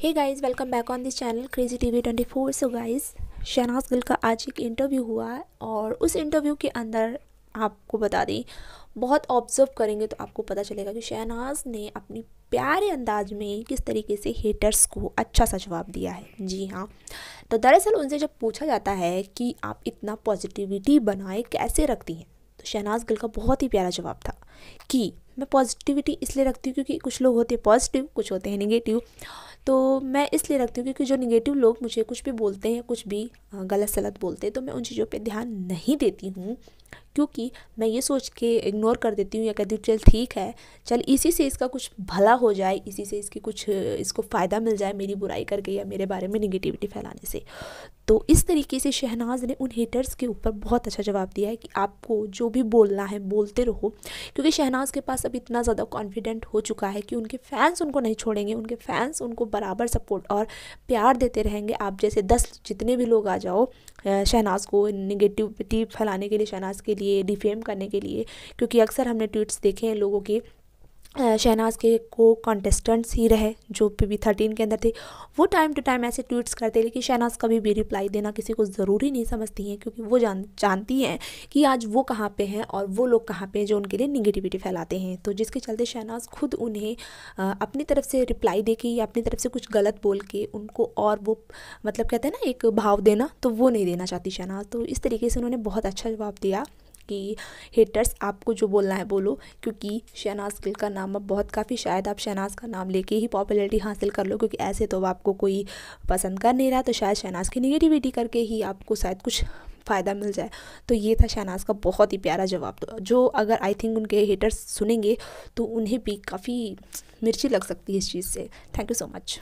Hey guys welcome back on this channel crazy TV twenty four so guys Shehnaaz Gill का आज एक interview हुआ और उस इंटरव्यू के अंदर आपको बता दें, बहुत ऑब्ज़र्व करेंगे तो आपको पता चलेगा कि शहनाज ने अपनी प्यारे अंदाज में किस तरीके से हेटर्स को अच्छा सा जवाब दिया है। जी हाँ तो दरअसल उनसे जब पूछा जाता है कि आप इतना पॉजिटिविटी बनाए कैसे रखती हैं तो शहनाज गिल का बहुत ही प्यारा जवाब था कि मैं पॉजिटिविटी इसलिए रखती हूँ क्योंकि कुछ लोग होते हैं पॉजिटिव कुछ होते हैं निगेटिव तो मैं इसलिए रखती हूँ क्योंकि जो निगेटिव लोग मुझे कुछ भी बोलते हैं, कुछ भी गलत सलत बोलते हैं तो मैं उन चीज़ों पर ध्यान नहीं देती हूँ। क्योंकि मैं ये सोच के इग्नोर कर देती हूँ, या कहती हूँ, चल ठीक है, चल इसी से इसका कुछ भला हो जाए, इसी से इसकी कुछ, इसको फ़ायदा मिल जाए मेरी बुराई करके या मेरे बारे में निगेटिविटी फैलाने से। तो इस तरीके से शहनाज ने उन हेटर्स के ऊपर बहुत अच्छा जवाब दिया है कि आपको जो भी बोलना है, बोलते रहो। क्योंकि शहनाज के पास अब इतना ज़्यादा कॉन्फिडेंट हो चुका है कि उनके फैंस उनको नहीं छोड़ेंगे, उनके फैंस उनको बराबर सपोर्ट और प्यार देते रहेंगे। आप जैसे दस जितने भी लोग आ जाओ शहनाज को निगेटिविटी फैलाने के लिए, शहनाज के लिए डिफेम करने के लिए, क्योंकि अक्सर हमने ट्वीट्स देखे हैं लोगों के शहनाज के को कॉन्टेस्टेंट्स ही रहे, जो पी वी थर्टीन के अंदर थे। वो टाइम टू टाइम ऐसे ट्वीट्स करते, लेकिन शहनाज कभी भी रिप्लाई देना किसी को ज़रूरी नहीं समझती हैं, क्योंकि वो जान, जानती हैं कि आज वो कहाँ पे हैं और वो लोग कहाँ पे हैं जो उनके लिए निगेटिविटी फैलाते हैं। तो जिसके चलते शहनाज खुद उन्हें अपनी तरफ़ से रिप्लाई दे के या अपनी तरफ़ से कुछ गलत बोल के उनको और वो मतलब कहते हैं ना, एक भाव देना तो वो नहीं देना चाहती शहनाज। तो इस तरीके से उन्होंने बहुत अच्छा जवाब दिया। कि हेटर्स आपको जो बोलना है बोलो, क्योंकि शहनाज गिल का नाम अब बहुत काफ़ी, शायद आप शहनाज का नाम लेके ही पॉपुलैरिटी हासिल कर लो, क्योंकि ऐसे तो आपको कोई पसंद कर नहीं रहा तो शायद शहनाज की निगेटिविटी करके ही आपको शायद कुछ फ़ायदा मिल जाए। तो ये था शहनाज का बहुत ही प्यारा जवाब। तो जो अगर आई थिंक उनके हेटर्स सुनेंगे तो उन्हें भी काफ़ी मिर्ची लग सकती है इस चीज़ से। Thank you so much